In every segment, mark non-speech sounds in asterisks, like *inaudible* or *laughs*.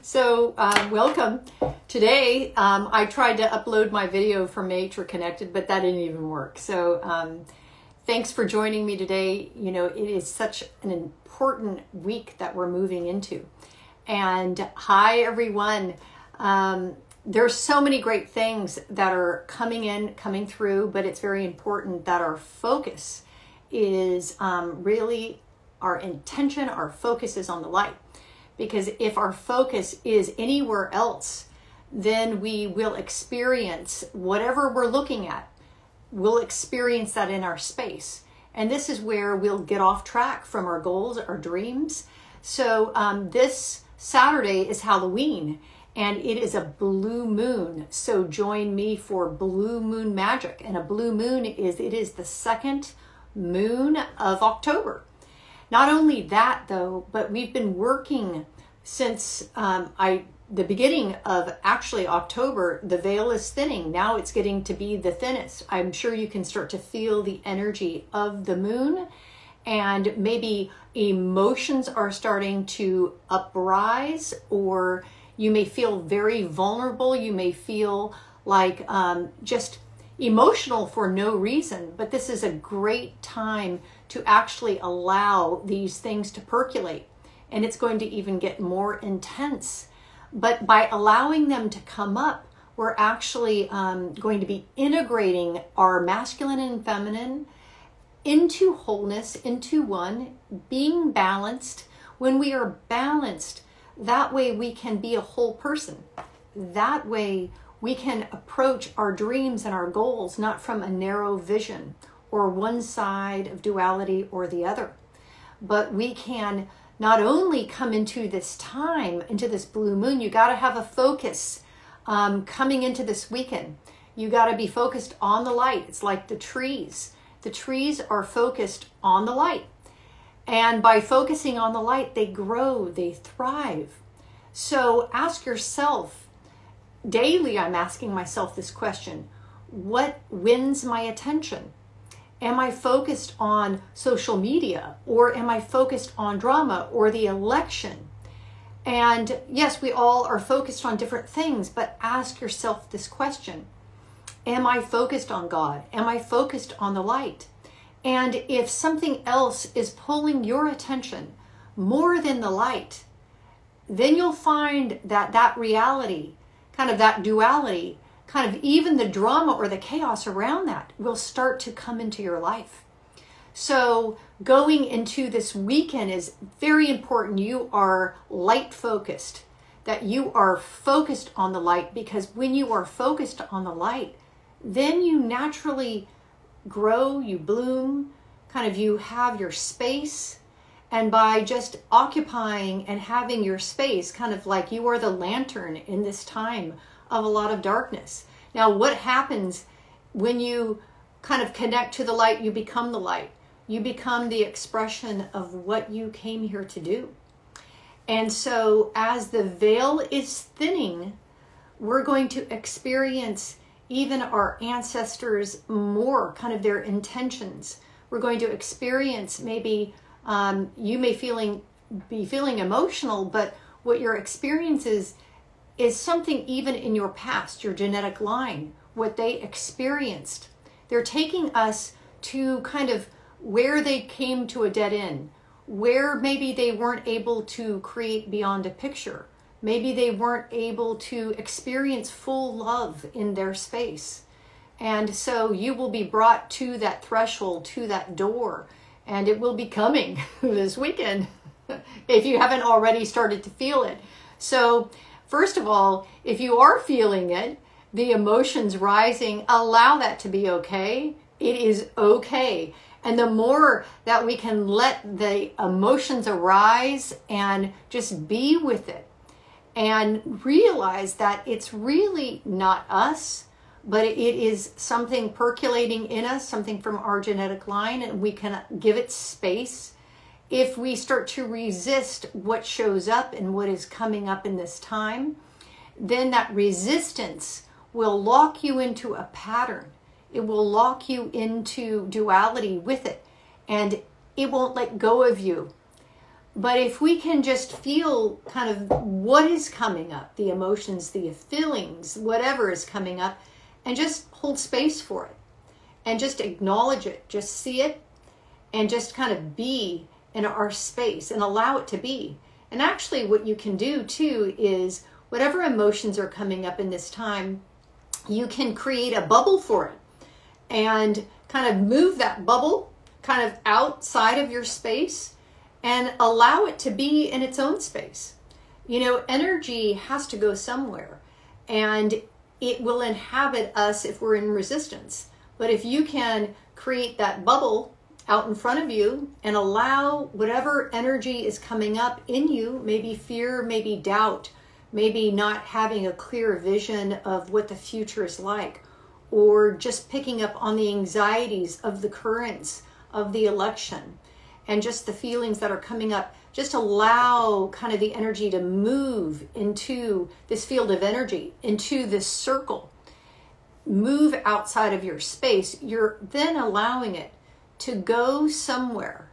So, um, welcome. Today, um, I tried to upload my video from Nature Connected, but that didn't even work. So, um, thanks for joining me today. You know, it is such an important week that we're moving into. And hi, everyone. Um, there's so many great things that are coming in, coming through, but it's very important that our focus is um, really our intention, our focus is on the light. Because if our focus is anywhere else, then we will experience whatever we're looking at, we'll experience that in our space. And this is where we'll get off track from our goals, our dreams. So, um, this Saturday is Halloween and it is a blue moon. So join me for blue moon magic. And a blue moon is it is the second moon of October. Not only that though, but we've been working since um, I the beginning of actually October, the veil is thinning. Now it's getting to be the thinnest. I'm sure you can start to feel the energy of the moon, and maybe emotions are starting to uprise, or you may feel very vulnerable. You may feel like um, just emotional for no reason, but this is a great time to actually allow these things to percolate. And it's going to even get more intense. But by allowing them to come up, we're actually um, going to be integrating our masculine and feminine into wholeness, into one, being balanced. When we are balanced, that way we can be a whole person. That way we can approach our dreams and our goals not from a narrow vision or one side of duality or the other, but we can not only come into this time, into this blue moon, you got to have a focus um, coming into this weekend. You got to be focused on the light. It's like the trees. The trees are focused on the light. And by focusing on the light, they grow, they thrive. So ask yourself daily I'm asking myself this question what wins my attention? Am I focused on social media or am I focused on drama or the election? And yes, we all are focused on different things, but ask yourself this question Am I focused on God? Am I focused on the light? And if something else is pulling your attention more than the light, then you'll find that that reality kind of that duality, kind of even the drama or the chaos around that will start to come into your life. So, going into this weekend is very important. You are light focused, that you are focused on the light because when you are focused on the light, then you naturally grow, you bloom, kind of you have your space and by just occupying and having your space, kind of like you are the lantern in this time of a lot of darkness. Now, what happens when you kind of connect to the light? You become the light. You become the expression of what you came here to do. And so, as the veil is thinning, we're going to experience even our ancestors more, kind of their intentions. We're going to experience maybe um, you may feeling be feeling emotional, but what your experience is is something even in your past, your genetic line, what they experienced. They're taking us to kind of where they came to a dead end, where maybe they weren't able to create beyond a picture. Maybe they weren't able to experience full love in their space. And so you will be brought to that threshold, to that door and it will be coming *laughs* this weekend *laughs* if you haven't already started to feel it. So, first of all, if you are feeling it, the emotions rising, allow that to be okay. It is okay. And the more that we can let the emotions arise and just be with it and realize that it's really not us, but it is something percolating in us, something from our genetic line, and we can give it space. If we start to resist what shows up and what is coming up in this time, then that resistance will lock you into a pattern. It will lock you into duality with it, and it won't let go of you. But if we can just feel kind of what is coming up, the emotions, the feelings, whatever is coming up, and just hold space for it and just acknowledge it, just see it, and just kind of be in our space and allow it to be. And actually, what you can do too is whatever emotions are coming up in this time, you can create a bubble for it and kind of move that bubble kind of outside of your space and allow it to be in its own space. You know, energy has to go somewhere and it will inhabit us if we're in resistance. But if you can create that bubble out in front of you and allow whatever energy is coming up in you, maybe fear, maybe doubt, maybe not having a clear vision of what the future is like, or just picking up on the anxieties of the currents of the election and just the feelings that are coming up. Just allow kind of the energy to move into this field of energy, into this circle. Move outside of your space. You're then allowing it to go somewhere,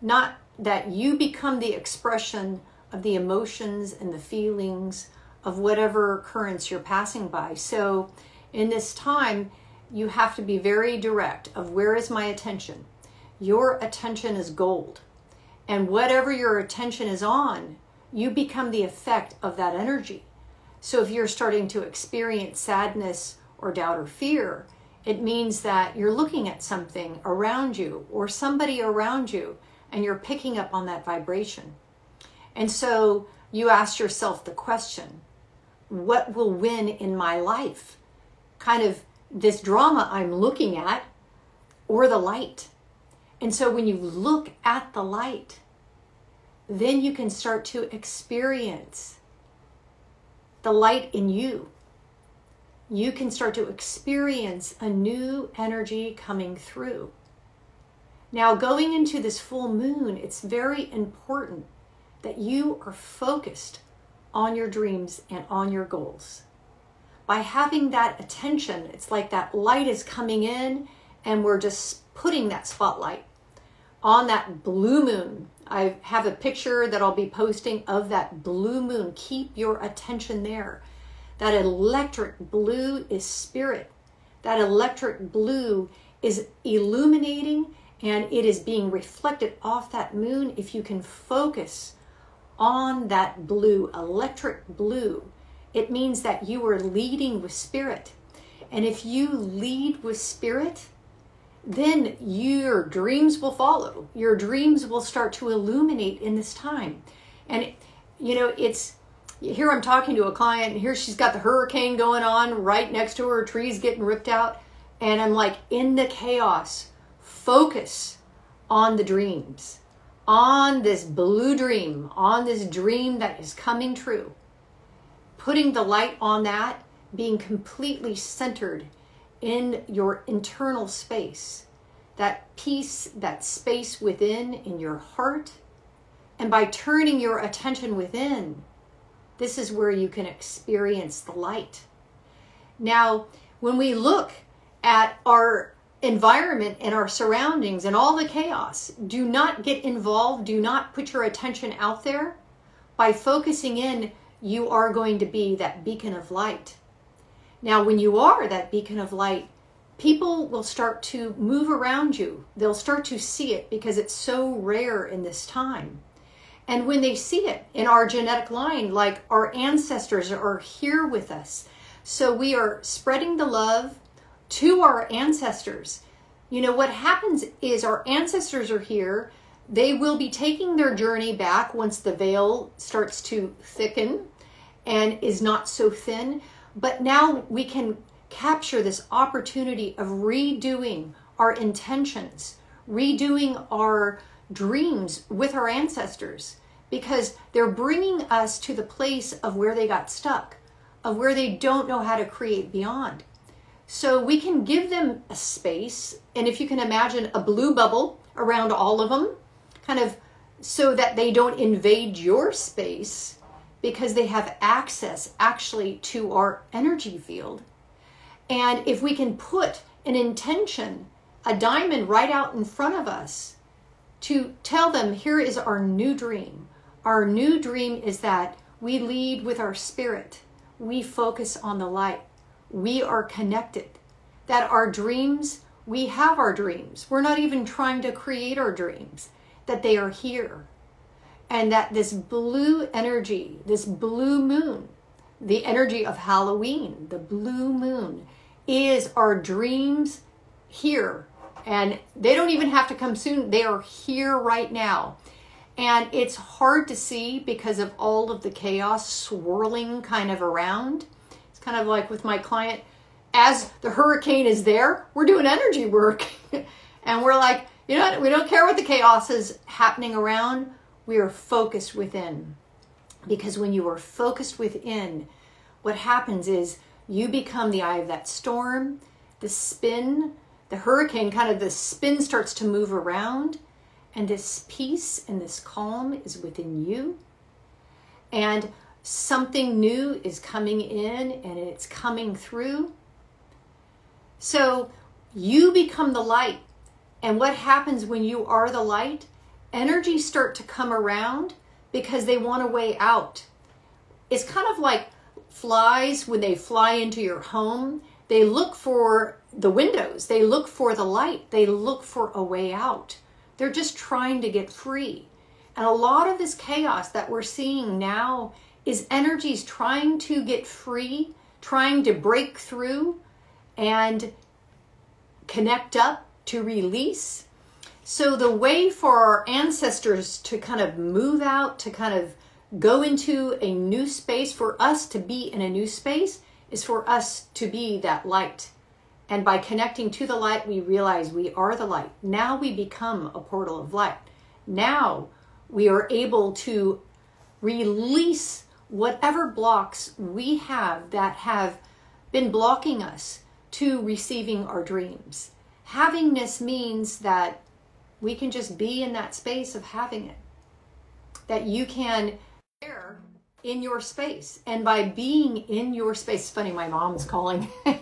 not that you become the expression of the emotions and the feelings of whatever currents you're passing by. So, in this time, you have to be very direct of where is my attention? Your attention is gold. And whatever your attention is on, you become the effect of that energy. So if you're starting to experience sadness or doubt or fear, it means that you're looking at something around you or somebody around you and you're picking up on that vibration. And so you ask yourself the question what will win in my life? Kind of this drama I'm looking at or the light. And so when you look at the light, then you can start to experience the light in you. You can start to experience a new energy coming through. Now, going into this full moon, it's very important that you are focused on your dreams and on your goals. By having that attention, it's like that light is coming in and we're just putting that spotlight on that blue moon. I have a picture that I'll be posting of that blue moon. Keep your attention there. That electric blue is spirit. That electric blue is illuminating and it is being reflected off that moon. If you can focus on that blue, electric blue, it means that you are leading with spirit. And if you lead with spirit, then your dreams will follow. Your dreams will start to illuminate in this time. And, you know, it's here I'm talking to a client, and here she's got the hurricane going on right next to her, trees getting ripped out. And I'm like, in the chaos, focus on the dreams on this blue dream, on this dream that is coming true, putting the light on that, being completely centered in your internal space, that peace, that space within in your heart. And by turning your attention within, this is where you can experience the light. Now, when we look at our environment and our surroundings and all the chaos. Do not get involved. Do not put your attention out there. By focusing in, you are going to be that beacon of light. Now, when you are that beacon of light, people will start to move around you. They'll start to see it because it's so rare in this time. And when they see it in our genetic line, like our ancestors are here with us. So we are spreading the love, to our ancestors. You know, what happens is our ancestors are here. They will be taking their journey back once the veil starts to thicken and is not so thin. But now we can capture this opportunity of redoing our intentions, redoing our dreams with our ancestors because they're bringing us to the place of where they got stuck, of where they don't know how to create beyond. So we can give them a space, and if you can imagine a blue bubble around all of them, kind of so that they don't invade your space because they have access actually to our energy field. And if we can put an intention, a diamond right out in front of us, to tell them here is our new dream. Our new dream is that we lead with our spirit, we focus on the light, we are connected, that our dreams, we have our dreams. We're not even trying to create our dreams, that they are here. And that this blue energy, this blue moon, the energy of Halloween, the blue moon, is our dreams here. And they don't even have to come soon, they are here right now. And it's hard to see because of all of the chaos swirling kind of around. It's kind of like with my client, as the hurricane is there, we're doing energy work. *laughs* and we're like, you know what? We don't care what the chaos is happening around. We are focused within. Because when you are focused within, what happens is you become the eye of that storm, the spin, the hurricane, kind of the spin starts to move around. And this peace and this calm is within you. And something new is coming in and it's coming through. So you become the light. And what happens when you are the light? Energies start to come around because they want a way out. It's kind of like flies when they fly into your home. They look for the windows, they look for the light, they look for a way out. They're just trying to get free. And a lot of this chaos that we're seeing now is energies trying to get free, trying to break through and connect up to release. So, the way for our ancestors to kind of move out, to kind of go into a new space, for us to be in a new space, is for us to be that light. And by connecting to the light, we realize we are the light. Now we become a portal of light. Now we are able to release whatever blocks we have that have been blocking us to receiving our dreams. Havingness means that we can just be in that space of having it. That you can share in your space. And by being in your space, funny, my mom's calling. *laughs*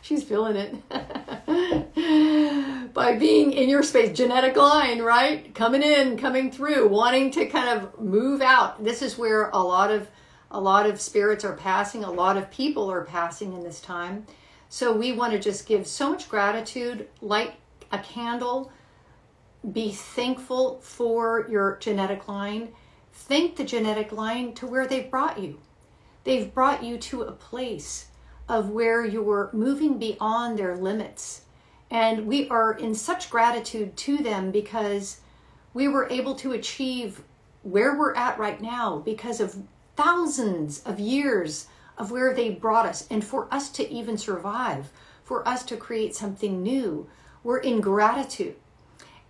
She's feeling it. *laughs* By being in your space, genetic line, right? Coming in, coming through, wanting to kind of move out. This is where a lot of a lot of spirits are passing, a lot of people are passing in this time. So we want to just give so much gratitude, light a candle, be thankful for your genetic line. Thank the genetic line to where they've brought you. They've brought you to a place of where you're moving beyond their limits. And we are in such gratitude to them because we were able to achieve where we're at right now because of thousands of years of where they brought us. And for us to even survive, for us to create something new, we're in gratitude.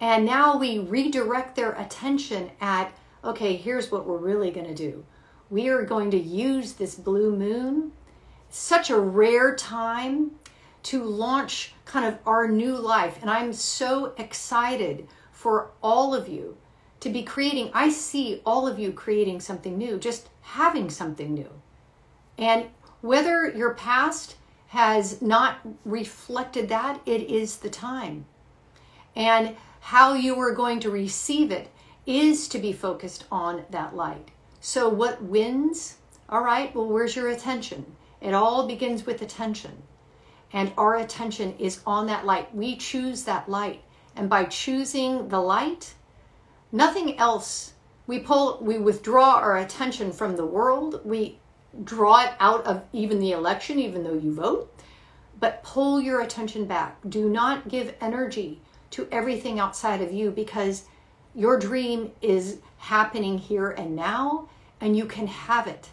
And now we redirect their attention at, okay, here's what we're really going to do. We are going to use this blue moon such a rare time to launch kind of our new life. And I'm so excited for all of you to be creating. I see all of you creating something new, just having something new. And whether your past has not reflected that, it is the time. And how you are going to receive it is to be focused on that light. So, what wins? All right, well, where's your attention? It all begins with attention. And our attention is on that light. We choose that light. And by choosing the light, nothing else, we pull, we withdraw our attention from the world. We draw it out of even the election, even though you vote. But pull your attention back. Do not give energy to everything outside of you because your dream is happening here and now, and you can have it.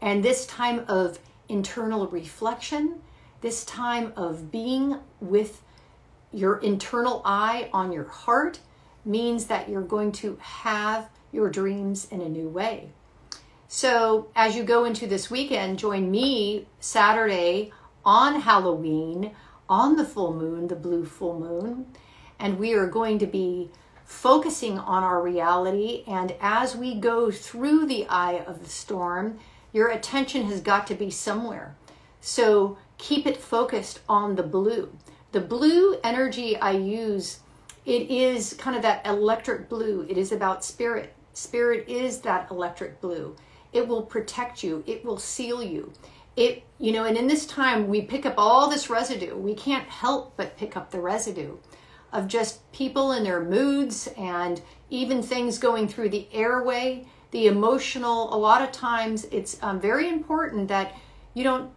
And this time of internal reflection, this time of being with your internal eye on your heart means that you're going to have your dreams in a new way. So, as you go into this weekend, join me Saturday on Halloween, on the full moon, the blue full moon, and we are going to be focusing on our reality. And as we go through the eye of the storm, your attention has got to be somewhere. So keep it focused on the blue. The blue energy I use It is kind of that electric blue. It is about spirit. Spirit is that electric blue. It will protect you. It will seal you. It, you know, and in this time we pick up all this residue. We can't help but pick up the residue of just people and their moods and even things going through the airway, the emotional. A lot of times it's um, very important that you don't,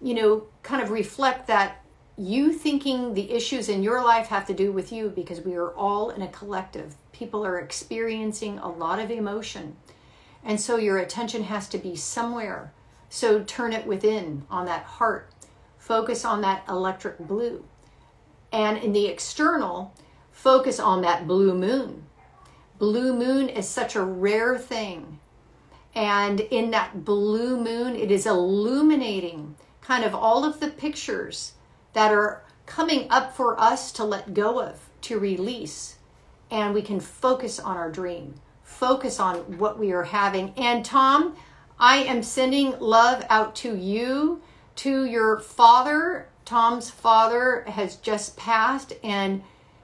you know, kind of reflect that you thinking the issues in your life have to do with you because we are all in a collective. People are experiencing a lot of emotion. And so your attention has to be somewhere. So turn it within on that heart. Focus on that electric blue. And in the external, focus on that blue moon. Blue moon is such a rare thing. And in that blue moon, it is illuminating kind of all of the pictures that are coming up for us to let go of, to release. And we can focus on our dream, focus on what we are having. And Tom, I am sending love out to you, to your father, Tom's father has just passed and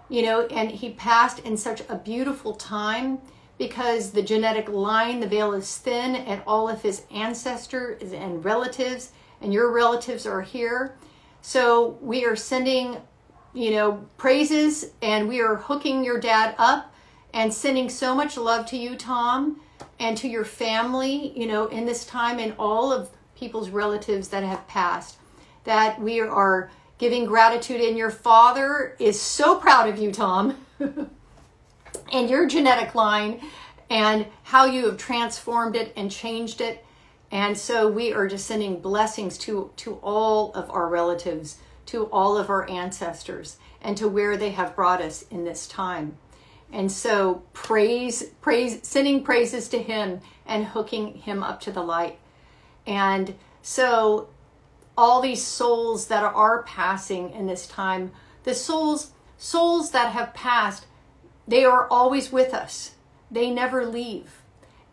you know and he passed in such a beautiful time because the genetic line the veil is thin and all of his ancestors and relatives and your relatives are here. So we are sending you know praises and we are hooking your dad up and sending so much love to you tom and to your family you know in this time and all of people's relatives that have passed that we are giving gratitude. And your father is so proud of you, Tom, *laughs* and your genetic line and how you have transformed it and changed it. And so we are just sending blessings to, to all of our relatives, to all of our ancestors, and to where they have brought us in this time. And so praise, praise, sending praises to him and hooking him up to the light. And so all these souls that are passing in this time, the souls, souls that have passed, they are always with us. They never leave.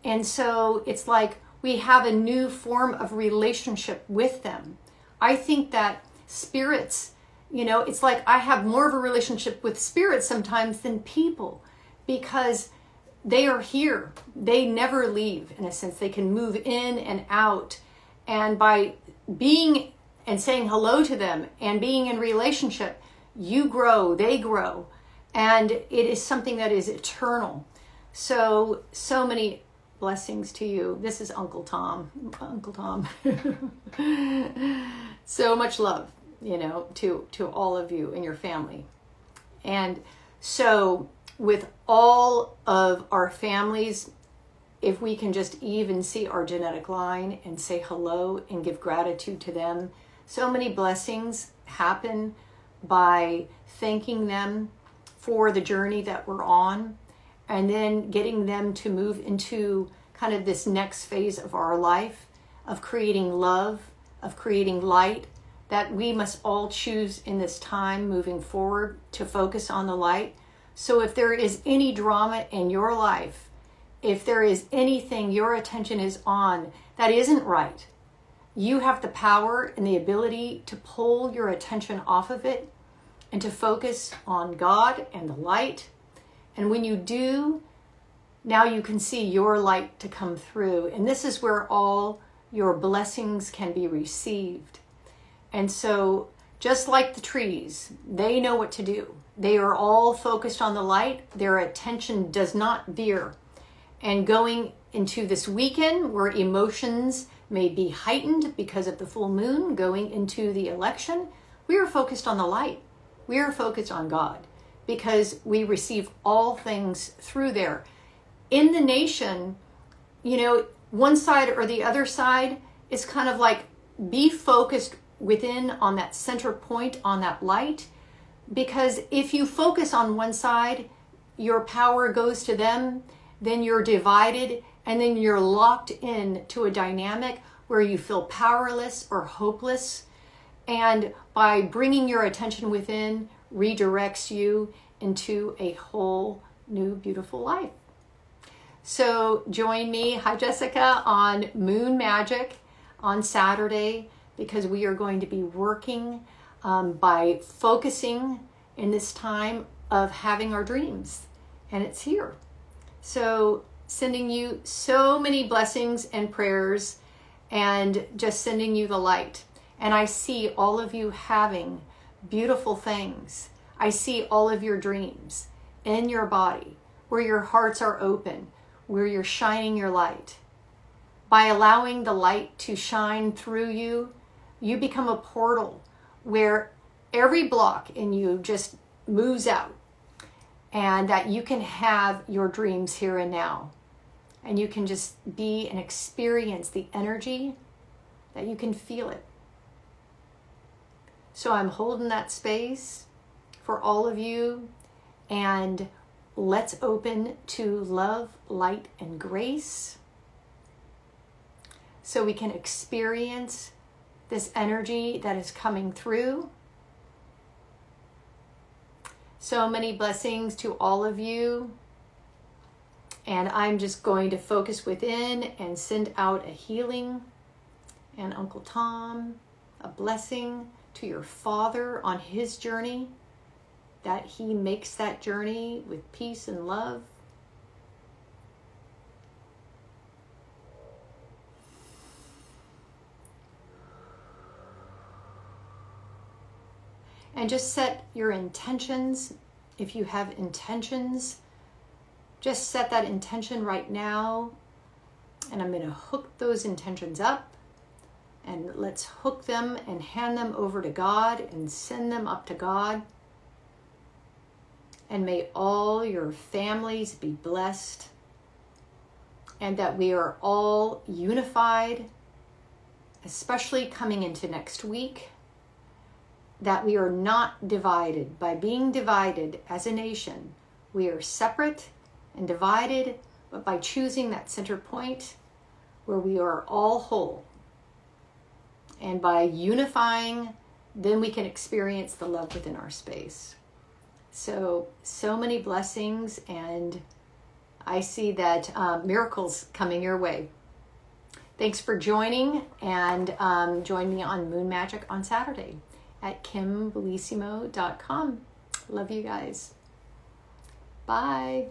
And so it's like we have a new form of relationship with them. I think that spirits, you know, it's like I have more of a relationship with spirits sometimes than people because they are here. They never leave in a sense. They can move in and out. And by being and saying hello to them and being in relationship, you grow, they grow. And it is something that is eternal. So, so many blessings to you. This is Uncle Tom. Uncle Tom. *laughs* so much love, you know, to to all of you and your family. And so with all of our families, if we can just even see our genetic line and say hello and give gratitude to them so many blessings happen by thanking them for the journey that we're on and then getting them to move into kind of this next phase of our life of creating love, of creating light, that we must all choose in this time moving forward to focus on the light. So if there is any drama in your life, if there is anything your attention is on that isn't right, you have the power and the ability to pull your attention off of it and to focus on God and the light. And when you do, now you can see your light to come through. And this is where all your blessings can be received. And so, just like the trees, they know what to do. They are all focused on the light. Their attention does not veer. And going into this weekend where emotions may be heightened because of the full moon going into the election, we are focused on the light. We are focused on God because we receive all things through there. In the nation, you know, one side or the other side is kind of like be focused within on that center point on that light because if you focus on one side, your power goes to them, then you're divided and then you're locked in to a dynamic where you feel powerless or hopeless. And by bringing your attention within, redirects you into a whole new beautiful life. So join me, hi Jessica, on Moon Magic on Saturday because we are going to be working um, by focusing in this time of having our dreams, and it's here. So, sending you so many blessings and prayers, and just sending you the light. And I see all of you having beautiful things. I see all of your dreams in your body where your hearts are open, where you're shining your light. By allowing the light to shine through you, you become a portal where every block in you just moves out and that you can have your dreams here and now. And you can just be and experience the energy that you can feel it. So I'm holding that space for all of you and let's open to love, light, and grace so we can experience this energy that is coming through. So many blessings to all of you. And I'm just going to focus within and send out a healing. And Uncle Tom, a blessing to your father on his journey, that he makes that journey with peace and love. And just set your intentions. If you have intentions, just set that intention right now. And I'm going to hook those intentions up. And let's hook them and hand them over to God and send them up to God. And may all your families be blessed. And that we are all unified, especially coming into next week that we are not divided. By being divided as a nation, we are separate and divided, but by choosing that center point where we are all whole, and by unifying, then we can experience the love within our space. So, so many blessings, and I see that um, miracles coming your way. Thanks for joining, and um, join me on Moon Magic on Saturday at kimbellisimo.com. Love you guys. Bye.